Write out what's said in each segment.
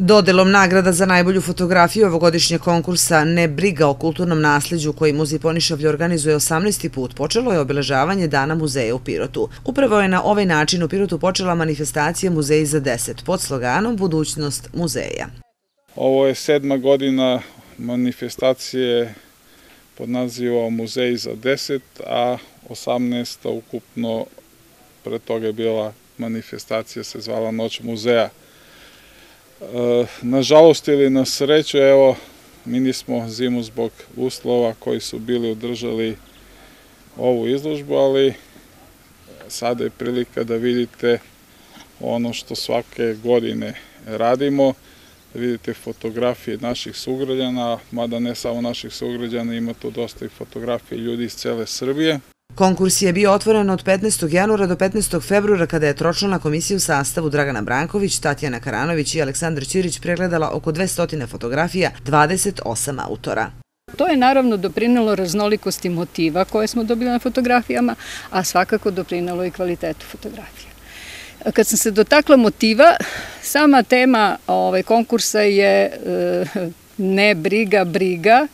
Dodelom nagrada za najbolju fotografiju ovogodišnjeg konkursa Ne briga o kulturnom nasljeđu koji Muzej Ponišavlje organizuje 18. put počelo je obeležavanje Dana muzeja u Pirotu. Upravo je na ovaj način u Pirotu počela manifestacija Muzeji za 10 pod sloganom Budućnost muzeja. Ovo je sedma godina manifestacije pod nazivom Muzej za 10, a 18. ukupno pre toga je bila manifestacija se zvala Noć muzeja. E, nažalost ili na sreću, evo, mi nismo zimu zbog uslova koji su bili održali ovu izložbu, ali sada je prilika da vidite ono što svake godine radimo, da vidite fotografije naših sugrađana, mada ne samo naših sugrađana, ima tu dosta i fotografije ljudi iz cele Srbije. Konkurs je bio otvoren od 15. januara do 15. februara kada je tročlana komisija u sastavu Dragana Branković, Tatjana Karanović i Aleksandar Ćirić pregledala oko 200 fotografija 28 autora. To je naravno doprinelo raznolikosti motiva koje smo dobili na fotografijama, a svakako doprinelo i kvalitetu fotografija. Kad sam se dotakla motiva, sama tema ovaj, konkursa je e, ne briga, briga,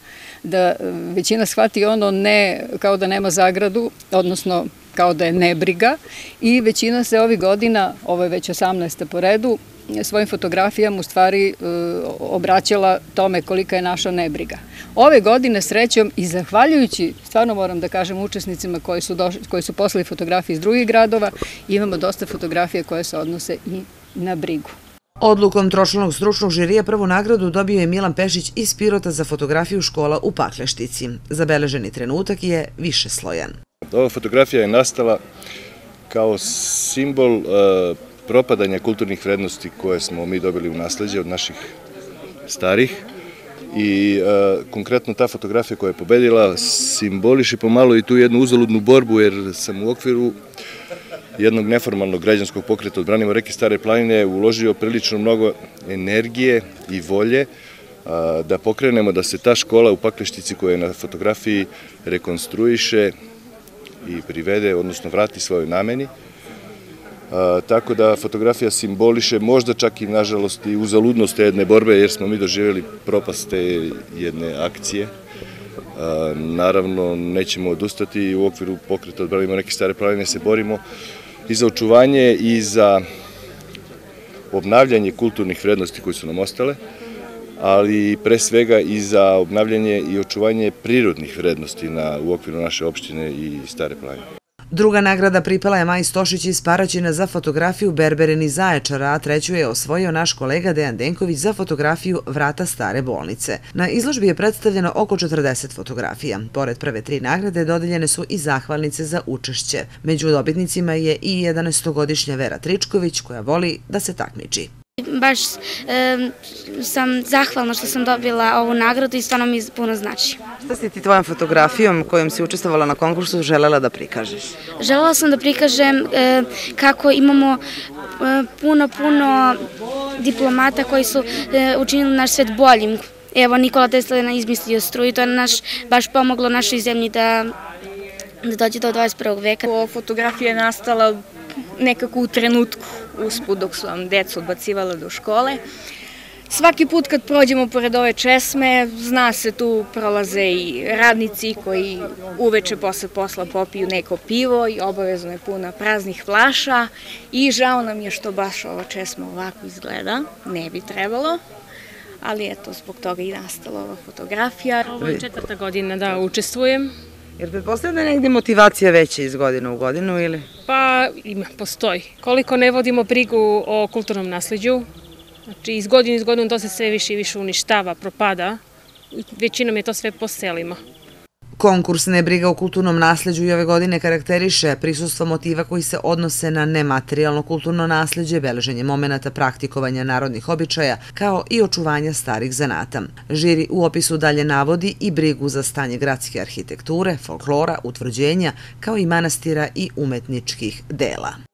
da e, većina shvati ono ne kao da nema zagradu, odnosno kao da je nebriga i većina se ovih godina, ovo je već 18. po redu, svojim fotografijama u stvari e, obraćala tome kolika je naša nebriga. Ove godine srećom i zahvaljujući, stvarno moram da kažem, učesnicima koji su, došli, koji su poslali fotografije iz drugih gradova, imamo dosta fotografije koje se odnose i na brigu. Odlukom tročlanog stručnog žirija prvu nagradu dobio je Milan Pešić iz Pirota za fotografiju škola u Pakleštici. Zabeleženi trenutak je više slojan. Ova fotografija je nastala kao simbol e, propadanja kulturnih vrednosti koje smo mi dobili u nasledđe od naših starih i e, konkretno ta fotografija koja je pobedila simboliši pomalo i tu jednu uzaludnu borbu jer sam u okviru jednog neformalnog građanskog pokreta Odbranimo reke Stare planine uložio prilično mnogo energije i volje da pokrenemo da se ta škola u Pakleštici koja je na fotografiji rekonstruiše i privede, odnosno vrati svojoj nameni. Tako da fotografija simboliše možda čak i nažalost i uzaludnost jedne borbe jer smo mi doživjeli propast te jedne akcije. Naravno nećemo odustati i u okviru pokreta odbranimo neke stare planine se borimo i za očuvanje i za obnavljanje kulturnih vrednosti koji su nam ostale, ali pre svega i za obnavljanje i očuvanje prirodnih vrednosti na, u okviru naše opštine i stare planine. Druga nagrada pripala je Maj Stošić iz Paraćina za fotografiju Berberin i Zaječara, a treću je osvojio naš kolega Dejan Denković za fotografiju Vrata stare bolnice. Na izložbi je predstavljeno oko 40 fotografija. Pored prve tri nagrade dodeljene su i zahvalnice za učešće. Među dobitnicima je i 11-godišnja Vera Tričković koja voli da se takmiči. Baš sam zahvalna što sam dobila ovu nagradu i stvarno mi puno znači. Šta si ti tvojom fotografijom kojom si učestvovala na konkursu želela da prikažeš? Želela sam da prikažem kako imamo puno, puno diplomata koji su učinili naš svet boljim. Evo, Nikola Tesla je izmislio struju, to je naš, baš pomoglo našoj zemlji da, da dođe do 21. veka. Fotografija je nastala nekako u trenutku usput dok su vam decu odbacivala do škole. Svaki put kad prođemo pored ove česme, zna se tu prolaze i radnici koji uveče posle posla popiju neko pivo i obavezno je puna praznih flaša i žao nam je što baš ova česma ovako izgleda, ne bi trebalo, ali eto, zbog toga i nastala ova fotografija. Ovo je četvrta godina da učestvujem Jer pretpostavljam da je negde motivacija veća iz godine u godinu ili? Pa ima, postoji. Koliko ne vodimo brigu o kulturnom nasledđu, znači iz godine iz godinu to se sve više i više uništava, propada, većinom je to sve po selima. Konkurs Nebriga o kulturnom nasleđu i ove godine karakteriše prisustvo motiva koji se odnose na nematerijalno kulturno nasleđe, beleženje momenta praktikovanja narodnih običaja, kao i očuvanja starih zanata. Žiri u opisu dalje navodi i brigu za stanje gradske arhitekture, folklora, utvrđenja, kao i manastira i umetničkih dela.